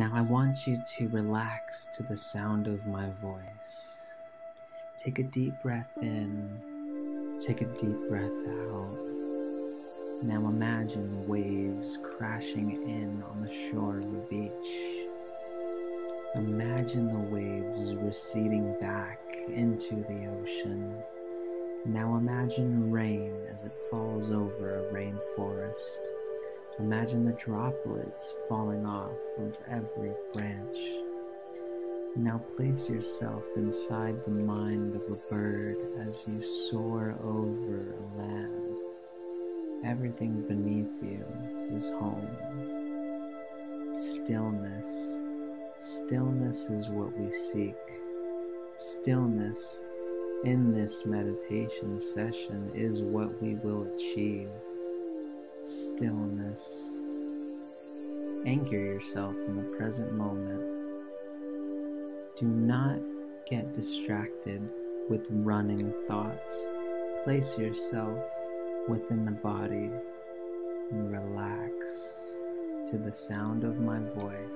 Now I want you to relax to the sound of my voice. Take a deep breath in, take a deep breath out. Now imagine the waves crashing in on the shore of a beach. Imagine the waves receding back into the ocean. Now imagine rain as it falls over a rainforest. Imagine the droplets falling off of every branch. Now place yourself inside the mind of a bird as you soar over a land. Everything beneath you is home. Stillness. Stillness is what we seek. Stillness in this meditation session is what we will achieve stillness. Anchor yourself in the present moment. Do not get distracted with running thoughts. Place yourself within the body and relax to the sound of my voice.